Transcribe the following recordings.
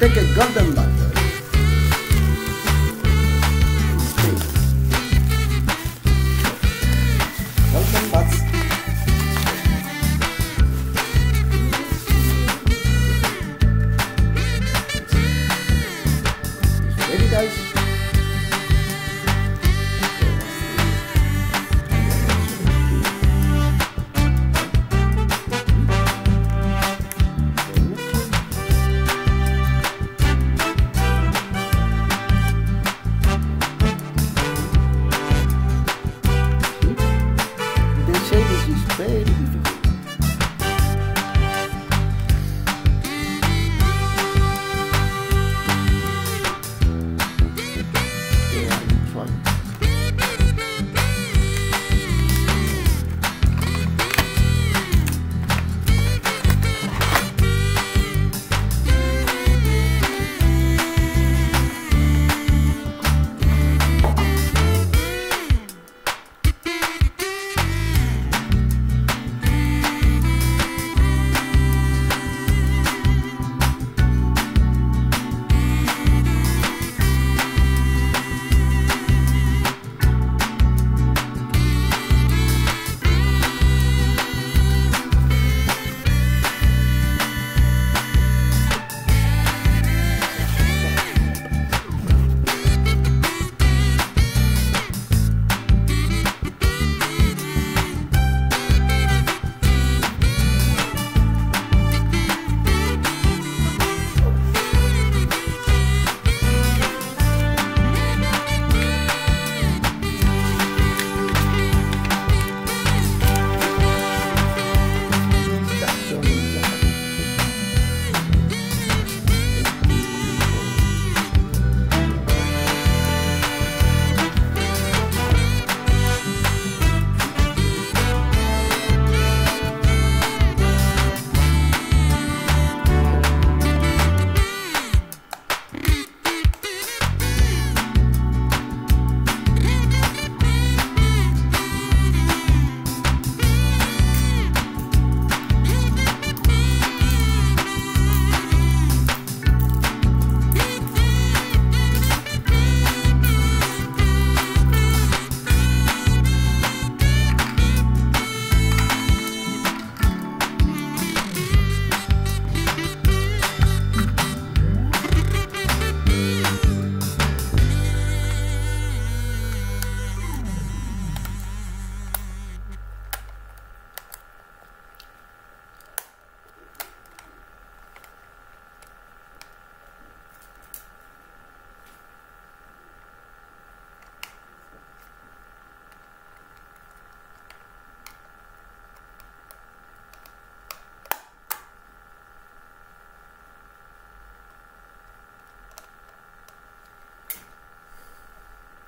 take a golden button. Ready guys?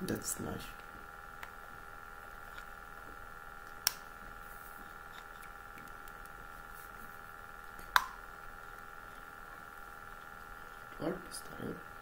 That's nice. Art style.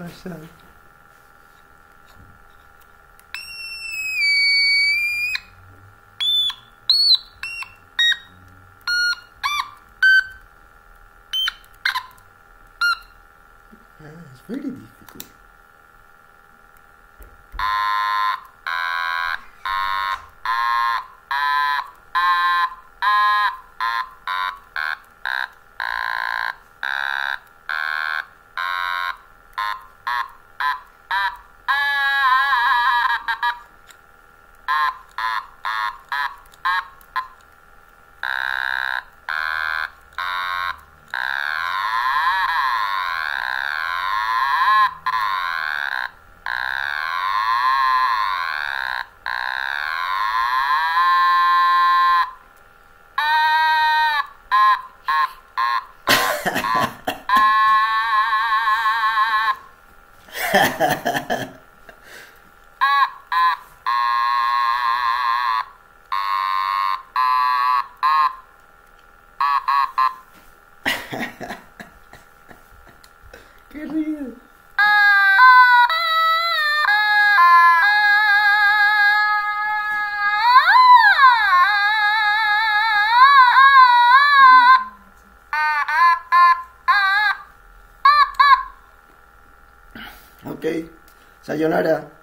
myself. Yeah, it's very difficult. que Ok, sayonara.